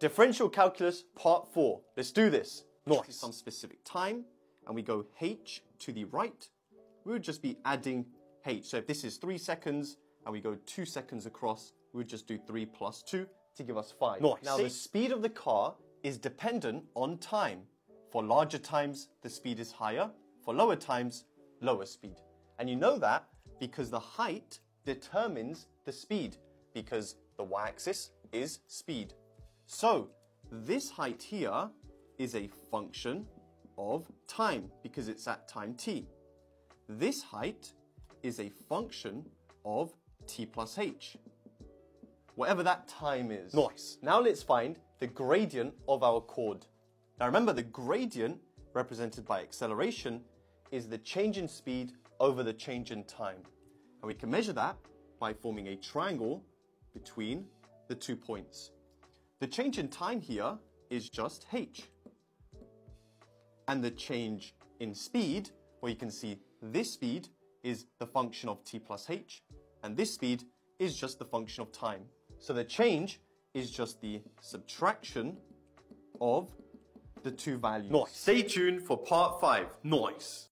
Differential calculus part four. Let's do this. Nice. Some specific time, and we go h to the right. We would just be adding h. So if this is three seconds, and we go two seconds across, we would just do three plus two to give us five. Nice. Now the speed of the car is dependent on time. For larger times, the speed is higher. For lower times, lower speed. And you know that because the height determines the speed because the y-axis is speed. So this height here is a function of time because it's at time t. This height is a function of t plus h. Whatever that time is. Nice. Now let's find the gradient of our chord. Now remember the gradient represented by acceleration is the change in speed over the change in time. And we can measure that by forming a triangle between the two points. The change in time here is just h. And the change in speed, where you can see this speed is the function of t plus h, and this speed is just the function of time. So the change is just the subtraction of the two values. Nice. Stay tuned for part five. Nice.